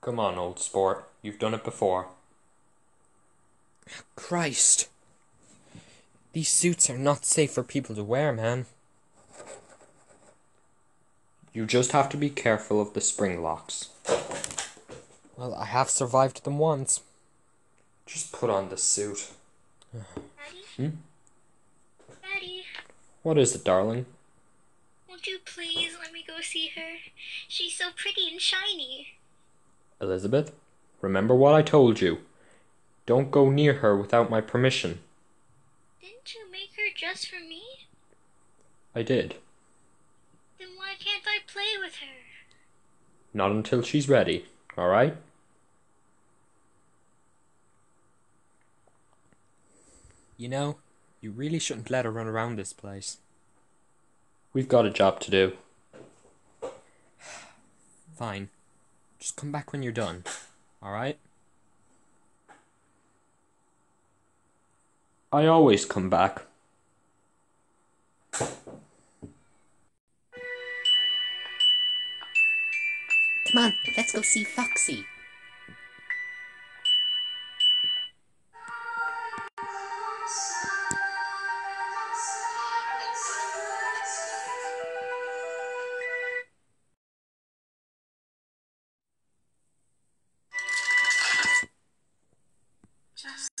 Come on, old sport. You've done it before. Christ. These suits are not safe for people to wear, man. You just have to be careful of the spring locks. Well, I have survived them once. Just put on the suit. Daddy? Hmm? Daddy, What is it, darling? won't you please let me go see her? She's so pretty and shiny. Elizabeth, remember what I told you. Don't go near her without my permission. Didn't you make her just for me? I did. Then why can't I play with her? Not until she's ready, alright? You know, you really shouldn't let her run around this place. We've got a job to do. Fine. Just come back when you're done. Alright? I always come back. Come on, let's go see Foxy. Just